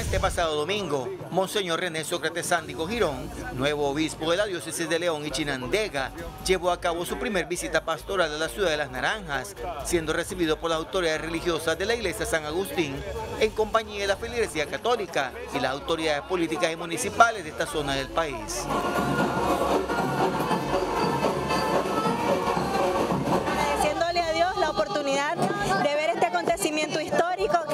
Este pasado domingo, Monseñor René Sócrates Sándigo Girón, nuevo obispo de la diócesis de León y Chinandega, llevó a cabo su primer visita pastoral a la ciudad de Las Naranjas, siendo recibido por las autoridades religiosas de la iglesia San Agustín, en compañía de la feligresía católica y las autoridades políticas y municipales de esta zona del país. Agradeciéndole a Dios la oportunidad de ver este acontecimiento histórico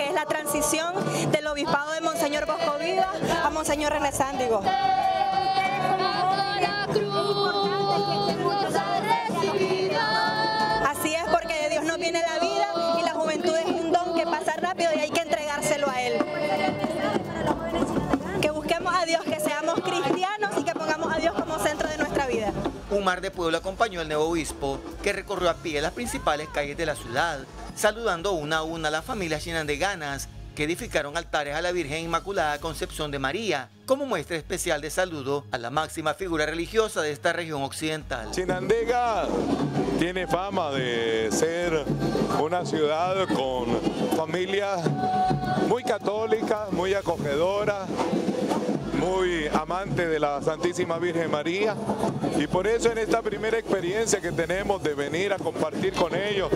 de a Monseñor René Sándigo. Así es porque de Dios no viene la vida y la juventud es un don que pasa rápido y hay que entregárselo a Él. Que busquemos a Dios, que seamos cristianos y que pongamos a Dios como centro de nuestra vida. Un mar de pueblo acompañó al nuevo obispo, que recorrió a pie las principales calles de la ciudad, saludando una a una a las familias chinandeganas que edificaron altares a la Virgen Inmaculada Concepción de María, como muestra especial de saludo a la máxima figura religiosa de esta región occidental. Chinandega tiene fama de ser una ciudad con familias muy católicas, muy acogedoras, muy amante de la Santísima Virgen María y por eso en esta primera experiencia que tenemos de venir a compartir con ellos,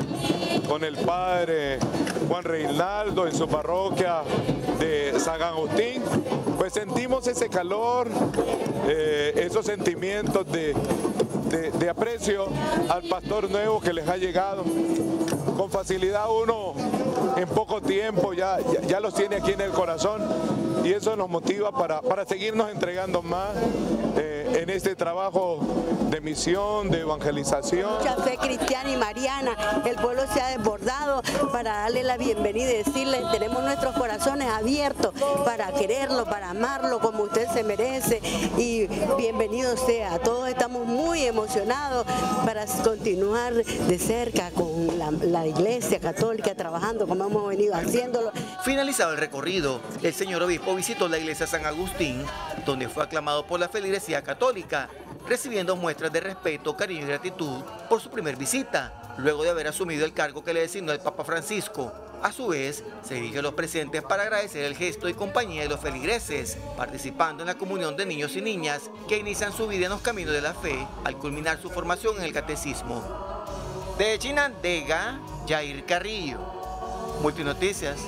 con el Padre Juan Reinaldo en su parroquia de San Agustín, pues sentimos ese calor, eh, esos sentimientos de, de, de aprecio al pastor nuevo que les ha llegado. Con facilidad uno en poco tiempo ya, ya, los tiene aquí en el corazón y eso nos motiva para, para seguirnos entregando más eh, en este trabajo de misión, de evangelización. Mucha fe cristiana y mariana, el pueblo se ha desbordado para darle la bienvenida y decirle, tenemos nuestros corazones abiertos para quererlo, para amarlo como usted se merece y bienvenido sea. Todos estamos muy emocionados para continuar de cerca con la, la iglesia católica, trabajando como hemos venido haciéndolo. Finalizado el recorrido, el señor obispo visitó la iglesia San Agustín, donde fue aclamado por la feligresía católica, recibiendo muestras de respeto, cariño y gratitud por su primer visita, luego de haber asumido el cargo que le designó el Papa Francisco. A su vez, se dirigió a los presentes para agradecer el gesto y compañía de los feligreses, participando en la comunión de niños y niñas que inician su vida en los caminos de la fe al culminar su formación en el catecismo. De Chinandega, Jair Carrillo. Multinoticias.